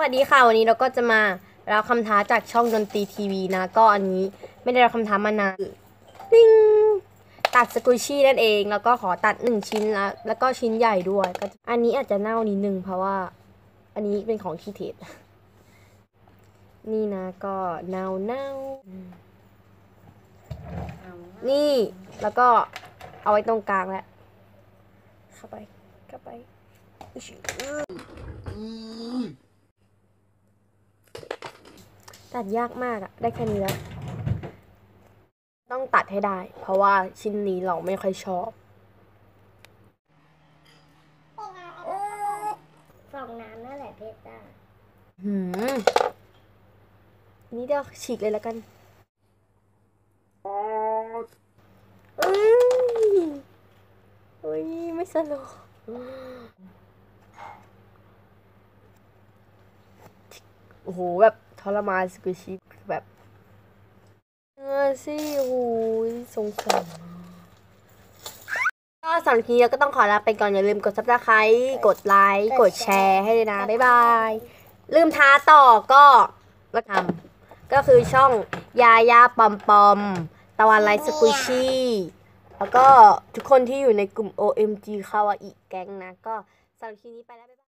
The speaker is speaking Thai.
วัสดีค่ะ วันนี้เราก็จะมารับคำท้าจากช่องดนตรีทีวีนะ ก็อันนี้ไม่ได้รับคำท้ามานานนิ่งตัดสกุชี่นั่นเอง แล้วก็ขอตัดหนึ่งชิ้นแล้วแล้วก็ชิ้นใหญ่ด้วยก็อันนี้อาจจะเน่านิดนึงเพราะว่า อันนี้เป็นของที่เทสนี่นะก็เน่าเน่านี่แล้วก็เอาไว้ตรงกลางแล้วเข้าไปเข้าไปอุ๊ย ตัดยากมากอะได้แค่นี้แล้ว ต้องตัดให้ได้ เพราะว่าชิ้นนี้เราไม่ค่อยชอบฟองน้ำนั่นแหละเพชรจ้าหืมอันนี้เดี๋ยวฉีกเลยแล้วกันเอ้ยเฮ้ยไม่สนุกโอ้โหแบบท รมานสกุชิแบบเออสิโอ้โหสงสารก็สำหรับคลิปนี้ก็ต้องขอลาไปก่อน อย่าลืมกด subscribe กดไลค์กดแชร์ให้เลยนะ บ๊ายบาย ลืมท้าต่อก็ก็ทำก็คือช่องยายาปอมปอม ตะวันไลท์สกุชี่แล้วก็ทุกคนที่อยู่ในกลุ่ม OMG คาวาอิแก๊งนะ ก็สำหรับคลิปนี้ไปแล้วบ๊ายบาย